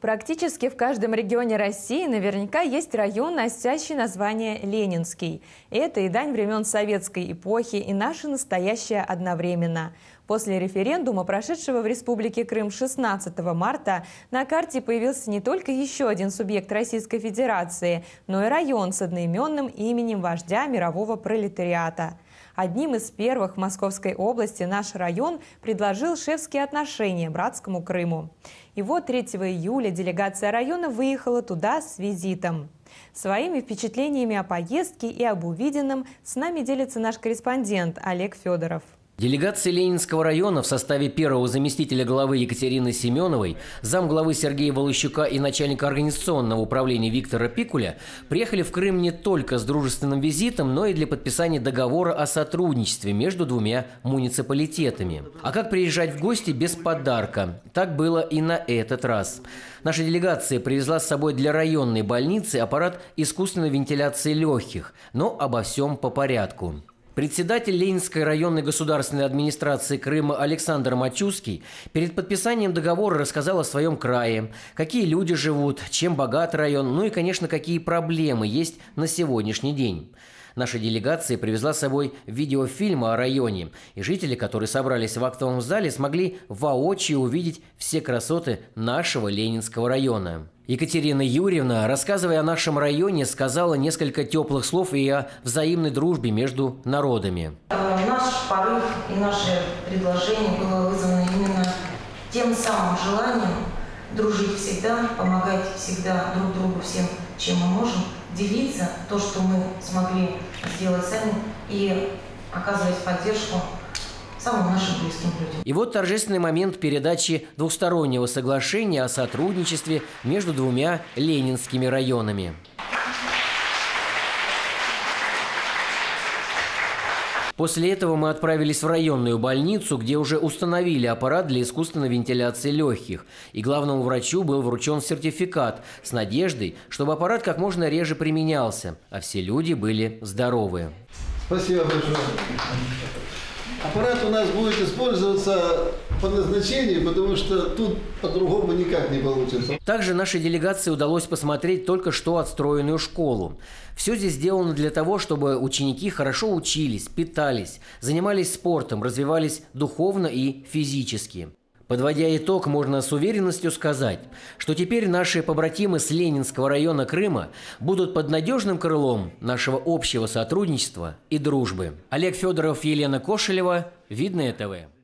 Практически в каждом регионе России наверняка есть район, носящий название Ленинский. Это и дань времен советской эпохи, и наше настоящее одновременно. После референдума, прошедшего в Республике Крым 16 марта, на карте появился не только еще один субъект Российской Федерации, но и район с одноименным именем вождя мирового пролетариата. Одним из первых в Московской области наш район предложил шефские отношения братскому Крыму. И вот 3 июля делегация района выехала туда с визитом. Своими впечатлениями о поездке и об увиденном с нами делится наш корреспондент Олег Федоров. Делегация Ленинского района в составе первого заместителя главы Екатерины Семеновой, замглавы Сергея Волощука и начальника организационного управления Виктора Пикуля приехали в Крым не только с дружественным визитом, но и для подписания договора о сотрудничестве между двумя муниципалитетами. А как приезжать в гости без подарка? Так было и на этот раз. Наша делегация привезла с собой для районной больницы аппарат искусственной вентиляции легких, но обо всем по порядку. Председатель Ленинской районной государственной администрации Крыма Александр Мачуский перед подписанием договора рассказал о своем крае, какие люди живут, чем богат район, ну и, конечно, какие проблемы есть на сегодняшний день. Наша делегация привезла с собой видеофильм о районе, и жители, которые собрались в актовом зале, смогли воочию увидеть все красоты нашего Ленинского района. Екатерина Юрьевна, рассказывая о нашем районе, сказала несколько теплых слов и о взаимной дружбе между народами. Э, наш порыв и наше предложение было вызвано именно тем самым желанием дружить всегда, помогать всегда друг другу всем, чем мы можем, делиться то, что мы смогли сделать сами, и оказывать поддержку самым нашим близким людям. И вот торжественный момент передачи двухстороннего соглашения о сотрудничестве между двумя ленинскими районами. После этого мы отправились в районную больницу, где уже установили аппарат для искусственной вентиляции легких. И главному врачу был вручен сертификат с надеждой, чтобы аппарат как можно реже применялся, а все люди были здоровы. Спасибо большое. Аппарат у нас будет использоваться по назначению, потому что тут по-другому никак не получится. Также нашей делегации удалось посмотреть только что отстроенную школу. Все здесь сделано для того, чтобы ученики хорошо учились, питались, занимались спортом, развивались духовно и физически. Подводя итог, можно с уверенностью сказать, что теперь наши побратимы с Ленинского района Крыма будут под надежным крылом нашего общего сотрудничества и дружбы. Олег Федоров, Елена Кошелева, Видное ТВ.